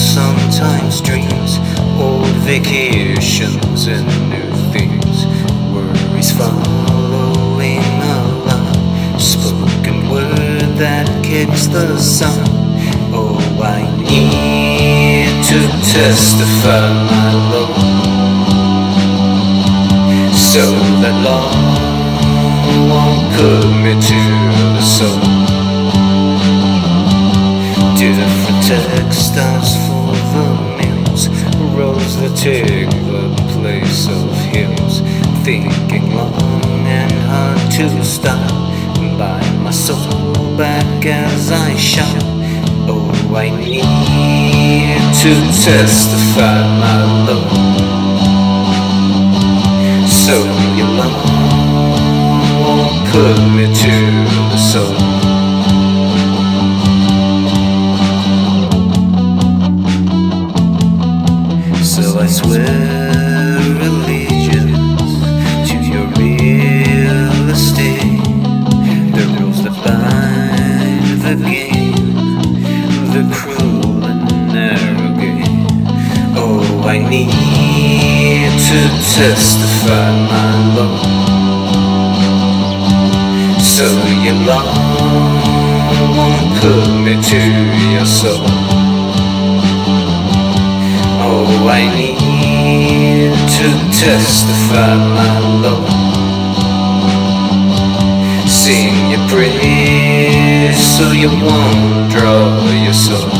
sometimes dreams, old vacations and new things. Worries following a spoken word that kicks the sun. Oh, I need to testify my love so that love won't put me to the soul. Different textiles for the mills, roads that take the place of hills. Thinking long and hard to stop, buy my soul back as I shout. Oh, I need to testify my love. So your love won't put me to So I swear allegiance to your real estate. The rules that bind the game, the cruel and narrow game. Oh, I need to testify my love. So your love won't put me to your soul. I need to testify my love. Sing your praise so you won't draw your soul.